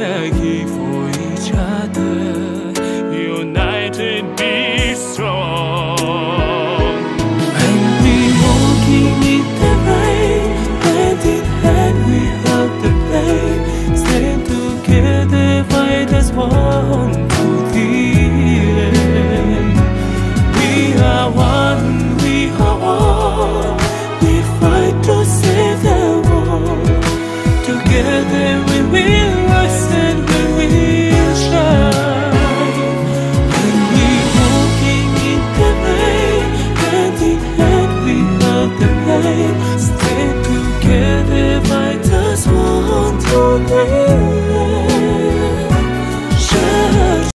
energy for each other. United, be strong. And we walking in the rain, hand in hand, we hug the pain. Stand together, fight as one the end. We are one, we are one. We fight to save the world together. time